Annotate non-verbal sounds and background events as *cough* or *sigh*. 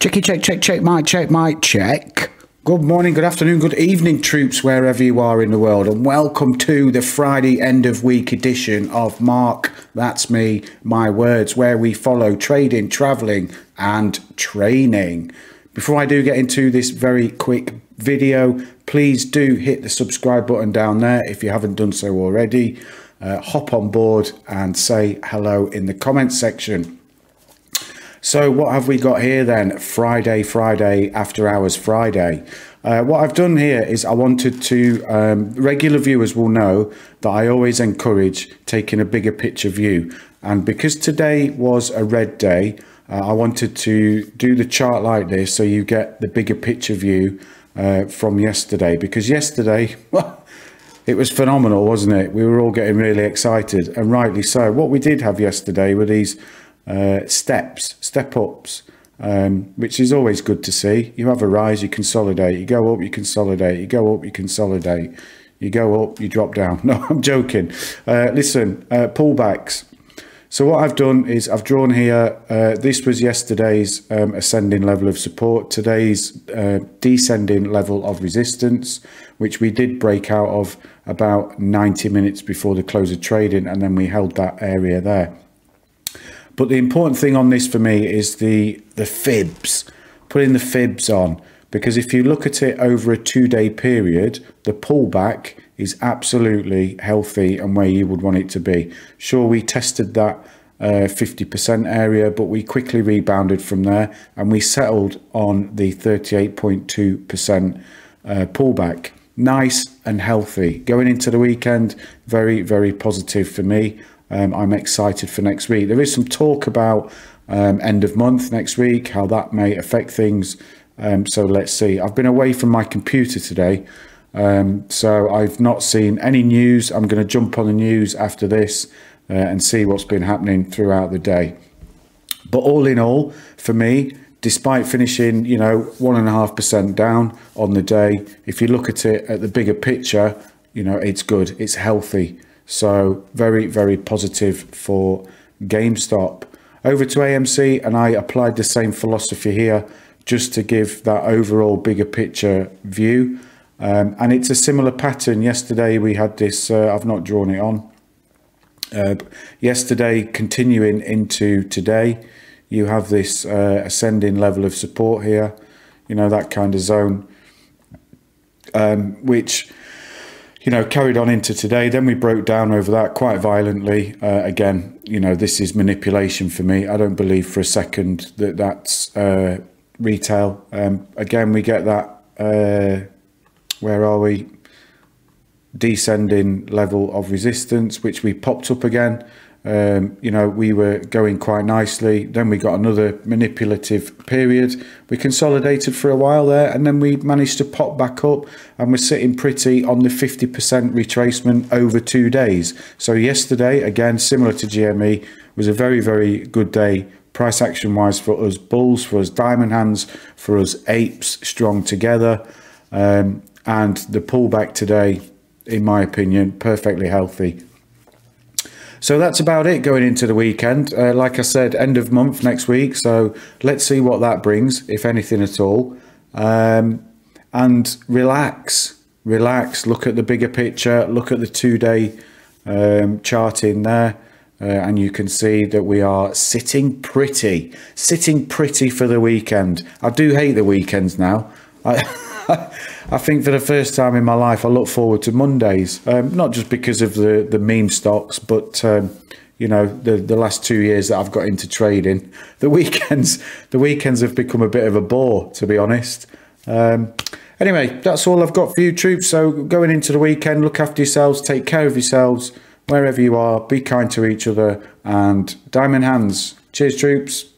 Checky, check, check, check, mic, check, mic, check. Good morning, good afternoon, good evening, troops, wherever you are in the world, and welcome to the Friday end of week edition of Mark, That's Me, My Words, where we follow trading, traveling, and training. Before I do get into this very quick video, please do hit the subscribe button down there if you haven't done so already. Uh, hop on board and say hello in the comments section. So what have we got here then? Friday, Friday, after hours Friday. Uh, what I've done here is I wanted to, um, regular viewers will know that I always encourage taking a bigger picture view. And because today was a red day, uh, I wanted to do the chart like this so you get the bigger picture view uh, from yesterday. Because yesterday, *laughs* it was phenomenal, wasn't it? We were all getting really excited and rightly so. What we did have yesterday were these uh, steps, step ups, um, which is always good to see. You have a rise, you consolidate, you go up, you consolidate, you go up, you consolidate, you go up, you drop down. *laughs* No, I'm joking. Uh, listen, uh, pullbacks. So what I've done is I've drawn here, uh, this was yesterday's um, ascending level of support, today's uh, descending level of resistance, which we did break out of about 90 minutes before the close of trading, and then we held that area there. But the important thing on this for me is the, the fibs, putting the fibs on. Because if you look at it over a two day period, the pullback is absolutely healthy and where you would want it to be. Sure, we tested that 50% uh, area, but we quickly rebounded from there and we settled on the 38.2% uh, pullback. Nice and healthy. Going into the weekend, very, very positive for me um, I'm excited for next week. There is some talk about um, end of month next week, how that may affect things. Um, so let's see. I've been away from my computer today, um, so I've not seen any news. I'm going to jump on the news after this uh, and see what's been happening throughout the day. But all in all, for me, despite finishing, you know, one and a half percent down on the day, if you look at it at the bigger picture, you know, it's good, it's healthy. So very, very positive for GameStop. Over to AMC, and I applied the same philosophy here just to give that overall bigger picture view. Um, and it's a similar pattern. Yesterday we had this, uh, I've not drawn it on. Uh, yesterday, continuing into today, you have this uh, ascending level of support here, you know, that kind of zone, um, which you know, carried on into today. Then we broke down over that quite violently. Uh, again, you know, this is manipulation for me. I don't believe for a second that that's uh, retail. Um, again, we get that. Uh, where are we? Descending level of resistance, which we popped up again. Um, you know, we were going quite nicely. Then we got another manipulative period. We consolidated for a while there, and then we managed to pop back up, and we're sitting pretty on the 50% retracement over two days. So yesterday, again, similar to GME, was a very, very good day price action wise for us bulls, for us diamond hands, for us apes strong together. Um, and the pullback today, in my opinion, perfectly healthy. So that's about it going into the weekend. Uh, like I said, end of month next week. So let's see what that brings, if anything at all. Um, and relax, relax. Look at the bigger picture. Look at the two-day um, chart in there. Uh, and you can see that we are sitting pretty, sitting pretty for the weekend. I do hate the weekends now. I *laughs* I think for the first time in my life, I look forward to Mondays. Um, not just because of the the meme stocks, but um, you know the the last two years that I've got into trading, the weekends the weekends have become a bit of a bore, to be honest. Um, anyway, that's all I've got for you, troops. So going into the weekend, look after yourselves, take care of yourselves wherever you are. Be kind to each other, and diamond hands. Cheers, troops.